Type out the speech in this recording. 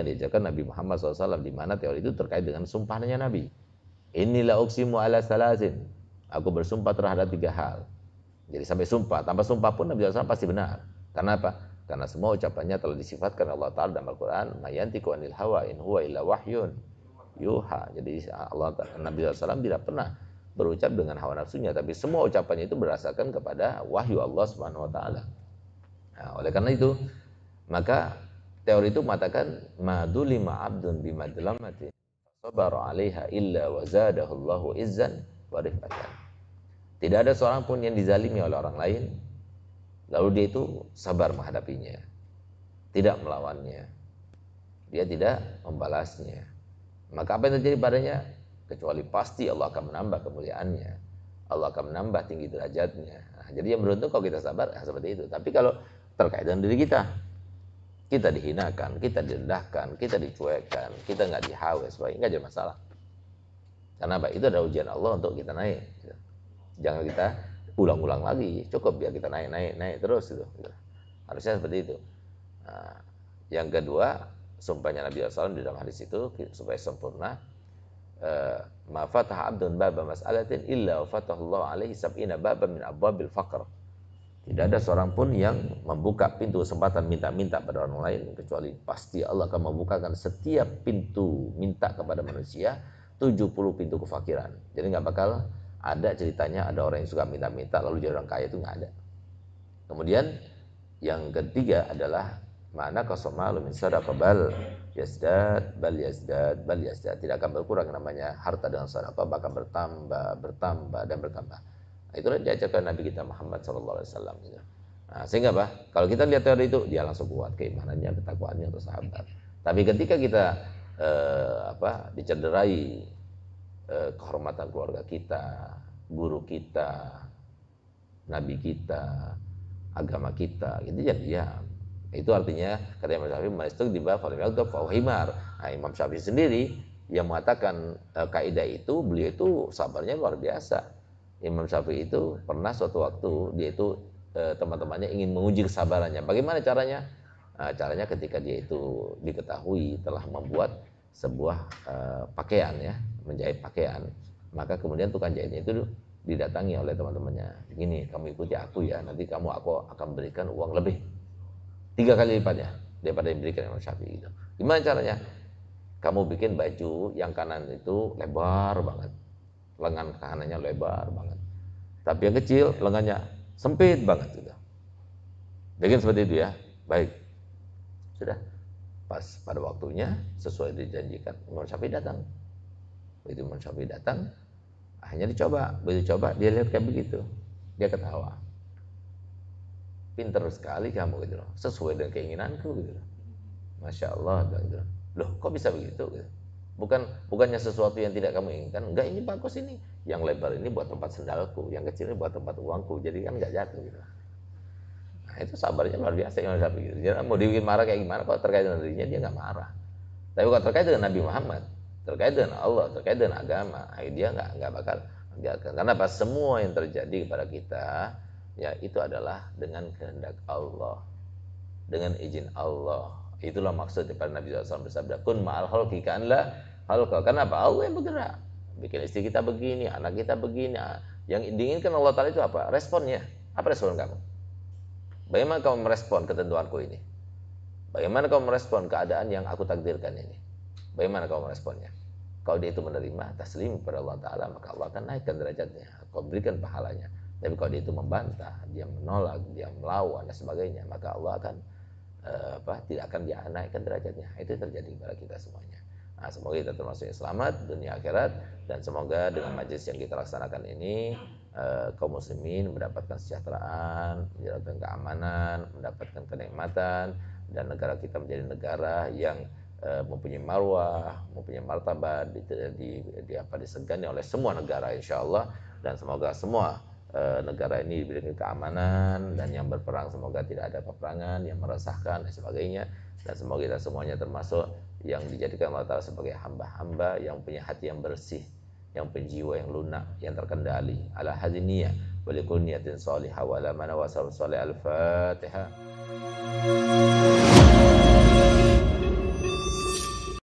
yang diajarkan Nabi Muhammad SAW di mana teori itu terkait dengan sumpahnya Nabi. Inilah uksimu ala salasin. Aku bersumpah terhadap tiga hal. Jadi sampai sumpah, tanpa sumpah pun Nabi SAW pasti benar. Karena apa? Karena semua ucapannya telah disifatkan Allah Ta'ala dalam Al-Quran. Mayantiku anil hawa in huwa illa wahyun yuha. Jadi Allah Nabi SAW tidak pernah berucap dengan hawa nafsunya, tapi semua ucapannya itu berdasarkan kepada wahyu Allah Subhanahu Wa Taala. Nah, oleh karena itu, maka teori itu mengatakan madulima abdun bimadlamati sabar 'alaiha illa wa zadahu Allahu izzan wa. Tidak ada seorang pun yang dizalimi oleh orang lain Lalu dia itu sabar menghadapinya, tidak melawannya. Dia tidak membalasnya. Maka apa yang terjadi padanya? Kecuali pasti Allah akan menambah kemuliaannya. Allah akan menambah tinggi derajatnya. Nah, jadi yang beruntung kalau kita sabar ya seperti itu. Tapi kalau terkait dengan diri kita, kita dihinakan, kita direndahkan, kita dicuekkan, kita nggak dihawes, nggak ada masalah. Karena apa? Itu adalah ujian Allah untuk kita naik. Jangan kita ulang-ulang lagi cukup biar kita naik naik naik terus gitu, harusnya seperti itu nah, yang kedua sumpahnya Nabi SAW di dalam hadis itu supaya sempurna eh, ma fatah abdun baba mas'alatin illa fatahullah alaihi sab'ina baba min abwabil faqr tidak ada seorang pun yang membuka pintu kesempatan minta-minta pada orang lain kecuali pasti Allah akan membukakan setiap pintu minta kepada manusia 70 pintu kefakiran. Jadi nggak bakal ada ceritanya ada orang yang suka minta-minta lalu jadi orang kaya itu nggak ada. Kemudian yang ketiga adalah mana kosomalu min sadaqa bal yazdad bal yazdad bal yazdad tidak akan berkurang namanya harta dengan sedekah bahkan bertambah bertambah dan bertambah. Itulah diajarkan Nabi kita Muhammad SAW. Gitu. Nah, sehingga apa? Kalau kita lihat teori itu dia langsung kuat keimanannya, ketakwaannya untuk sahabat. Tapi ketika kita eh, apa dicederai Eh, kehormatan keluarga kita, guru kita, nabi kita, agama kita, itu jadi ya Itu artinya kata Imam Syafi'i maistug di bawah. Nah, Imam Syafi'i sendiri yang mengatakan e, kaidah itu beliau itu sabarnya luar biasa. Imam Syafi'i itu pernah suatu waktu dia itu e, teman-temannya ingin menguji kesabarannya. Bagaimana caranya? Nah, caranya ketika dia itu diketahui telah membuat sebuah e, pakaian ya menjahit pakaian, maka kemudian tukang jahitnya itu didatangi oleh teman-temannya. Gini, kamu ikuti aku ya, nanti kamu aku akan berikan uang lebih. Tiga kali lipatnya daripada yang diberikan Imam Syafi'i itu. Gimana caranya? Kamu bikin baju yang kanan itu lebar banget. Lengan kanannya lebar banget. Tapi yang kecil lengannya sempit banget gitu. Bikin seperti itu ya. Baik. Sudah. Pas pada waktunya sesuai dijanjikan Imam Syafi'i datang. Begitu Imam Syafi'i datang, akhirnya dicoba. Begitu coba, dia lihat kayak begitu. Dia ketawa. Pinter sekali kamu gitu loh. Sesuai dengan keinginanku gitu loh. Masya Allah. Gitu. Loh kok bisa begitu gitu. Bukan bukannya sesuatu yang tidak kamu inginkan. Enggak ini bagus ini. Yang lebar ini buat tempat sendalku. Yang kecil ini buat tempat uangku. Jadi kan nggak jatuh gitu. Nah itu sabarnya luar biasa Imam Syafi'i. Gitu. Jadi mau dibikin marah kayak gimana? Kalau terkait dengan dirinya dia nggak marah. Tapi kalau terkait dengan Nabi Muhammad, terkait dengan Allah, terkait dengan agama, dia nggak nggak bakal biarkan. Karena apa? Semua yang terjadi kepada kita ya itu adalah dengan kehendak Allah, dengan izin Allah. Itulah maksud daripada Nabi SAW bersabda, kun ma'al halki kanlah halqa. Kenapa? Allah yang bergerak. Bikin istri kita begini, anak kita begini. Yang diinginkan Allah Ta'ala itu apa? Responnya. Apa respon kamu? Bagaimana kamu merespon ketentuanku ini? Bagaimana kamu merespon keadaan yang aku takdirkan ini? Bagaimana kamu meresponnya? Kalau dia itu menerima taslim kepada Allah Ta'ala, maka Allah akan naikkan derajatnya. Kau berikan pahalanya. Tapi kalau dia itu membantah, dia menolak, dia melawan dan sebagainya, maka Allah akan uh, apa? Tidak akan dia naikkan derajatnya. Itu terjadi kepada kita semuanya. Nah, semoga kita termasuk yang selamat dunia akhirat dan semoga dengan majlis yang kita laksanakan ini uh, kaum muslimin mendapatkan kesejahteraan, mendapatkan keamanan, mendapatkan kenikmatan dan negara kita menjadi negara yang Eh, mempunyai marwah, mempunyai martabat, di, di, di apa disegani oleh semua negara insya Allah. Dan semoga semua e, negara ini diberikan keamanan dan yang berperang semoga tidak ada peperangan yang meresahkan dan sebagainya. Dan semoga kita semuanya termasuk yang dijadikan Allah Ta'ala sebagai hamba-hamba yang punya hati yang bersih yang penjiwa yang lunak yang terkendali. Ala hadiniyah wa likulli niyatin salihah wa ala mana wasal salih al-fatihah